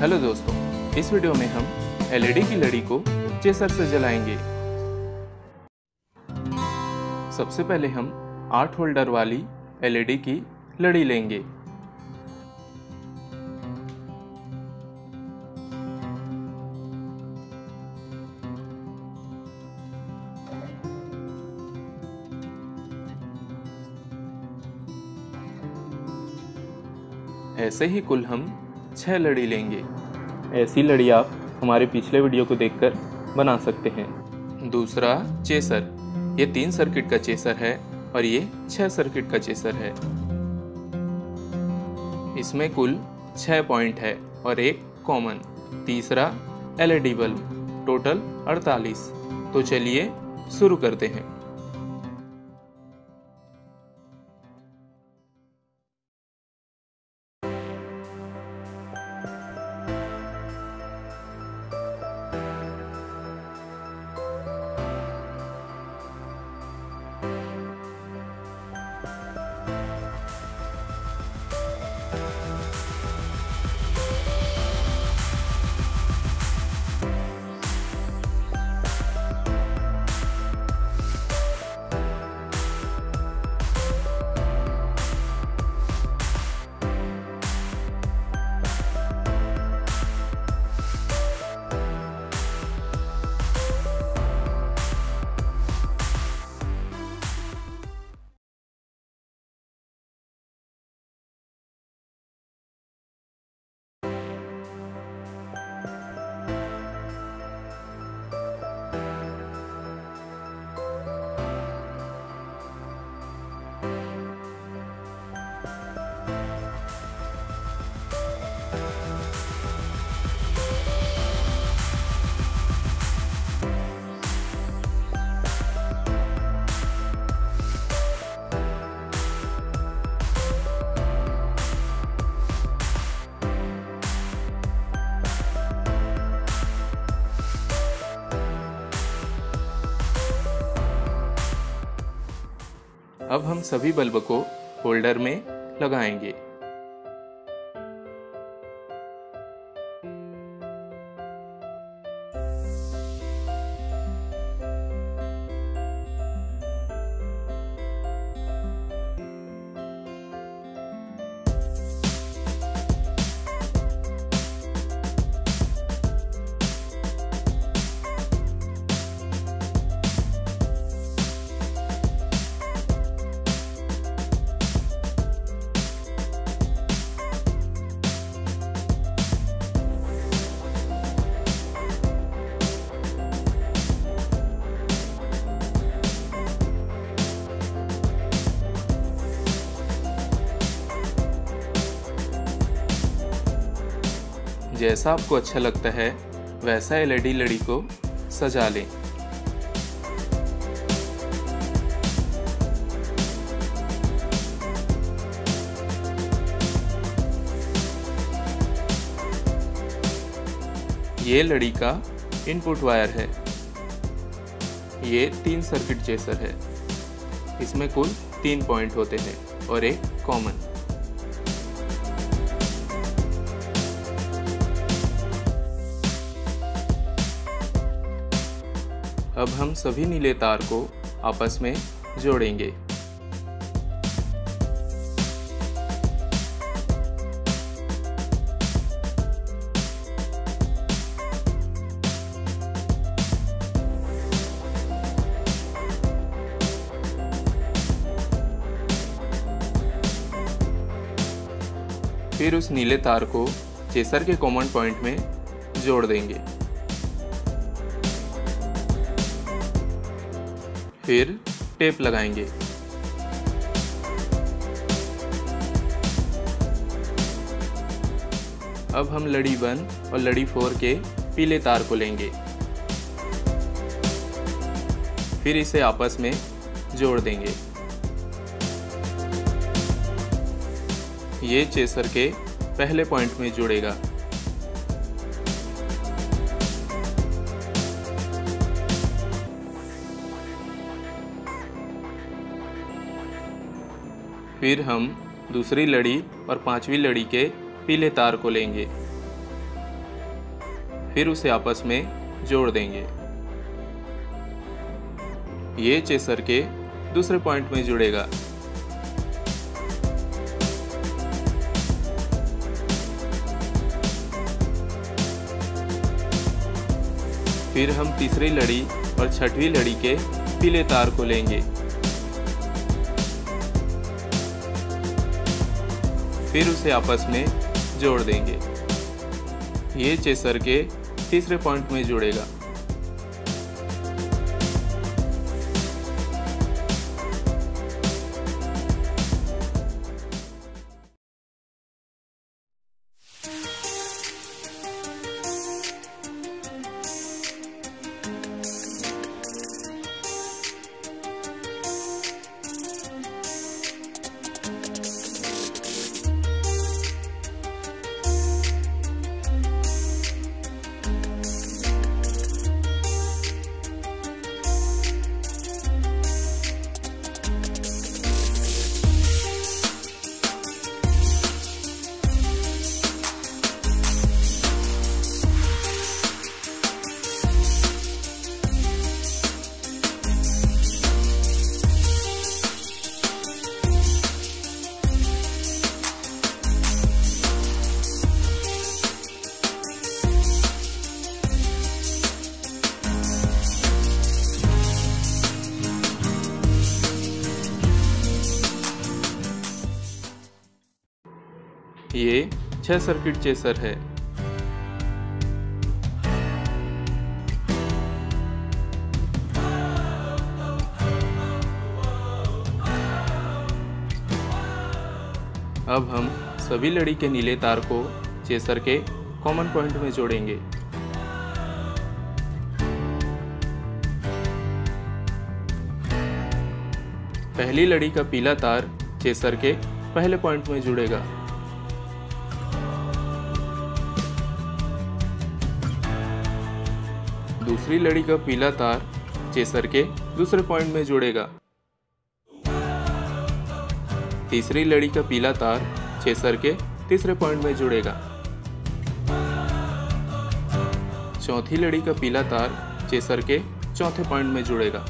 Hello दोस्तों, इस video में हम एलईडी की लड़ी को चेसर से जलाएँगे। सबसे पहले हम आठ होल्डर वाली एलईडी की लड़ी लेंगे। ऐसे ही कुल हम छह लड़ी लेंगे। ऐसी लड़ी आप हमारे पिछले वीडियो को देखकर बना सकते हैं। दूसरा चेसर। ये तीन सर्किट का चेसर है और ये छह सर्किट का चेसर है। इसमें कुल छह पॉइंट है और एक कॉमन। तीसरा एलईडी बल्ब। टोटल 48 तो चलिए शुरू करते हैं। अब हम सभी बल्ब को होल्डर में लगाएँगे। जैसा आपको अच्छा लगता है, वैसा एलईडी लड़ी को सजा लें। ये लड़ी का इनपुट वायर है। ये तीन सर्किट चेसर है। इसमें कुल तीन पॉइंट होते हैं और एक कॉमन अब हम सभी नीले तार को आपस में जोड़ेंगे। फिर उस नीले तार को चेसर के कॉमन पॉइंट में जोड़ देंगे। फिर टेप लगाएँगे। अब हम लड़ी वन और लड़ी फोर के पीले तार को लेंगे। फिर इसे आपस में जोड़ देंगे। ये चेसर के पहले पॉइंट में जुड़ेगा। फिर हम दूसरी लड़ी और पांचवी लड़ी के पीले तार को लेंगे। फिर उसे आपस में जोड़ देंगे। ये चेसर के दूसरे पॉइंट में जुड़ेगा। फिर हम तीसरी लड़ी और छठवीं लड़ी के पीले तार को लेंगे। फिर उसे आपस में जोड़ देंगे। ये चेसर के तीसरे पॉइंट में जुड़ेगा। ये छह सर्किट चेसर है। अब हम सभी लड़ी के नीले तार को चेसर के कॉमन पॉइंट में जोड़ेंगे। पहली लड़ी का पीला तार चेसर के पहले पॉइंट में जुड़ेगा। दूसरी लड़ी का पीला तार चेसर के दूसरे पॉइंट में जुड़ेगा। तीसरी लड़ी का पीला तार चेसर के तीसरे पॉइंट में जुड़ेगा। चौथी लड़ी का पीला तार चेसर के चौथे पॉइंट में जुड़ेगा।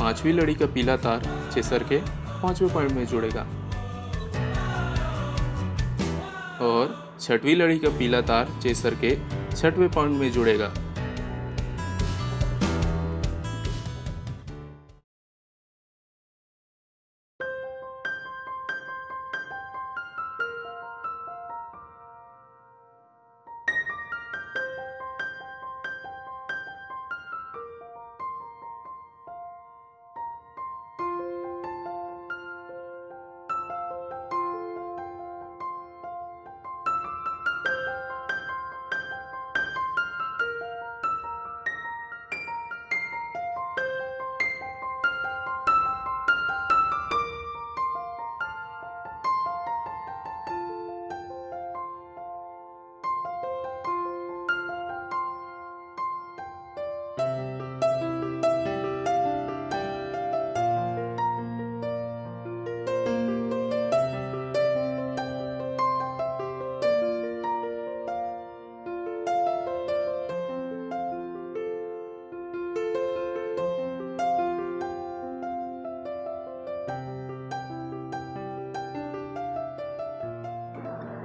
पांचवी लड़ी का पीला तार चेसर के पाँचवें पॉइंट में जुड़ेगा। और छठवीं लड़ी का पीला तार चेसर के छठवें पॉइंट में जुड़ेगा।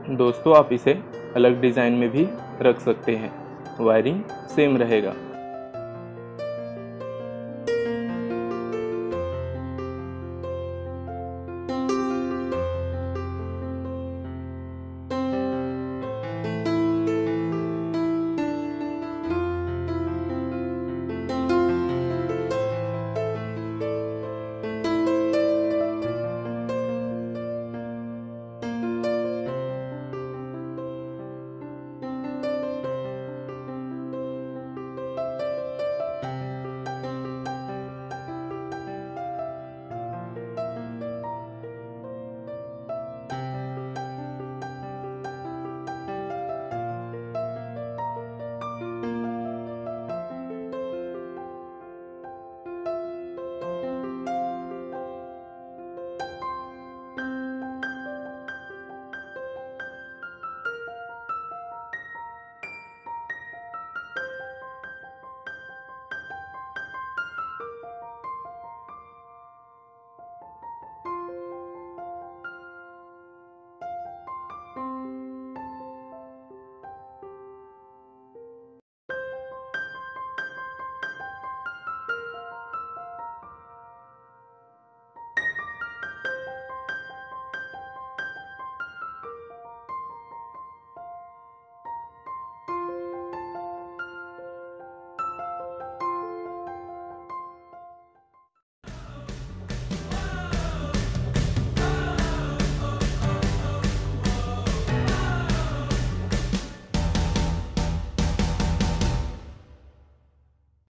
दोस्तों आप इसे अलग डिज़ाइन में भी रख सकते हैं। वायरिंग सेम रहेगा।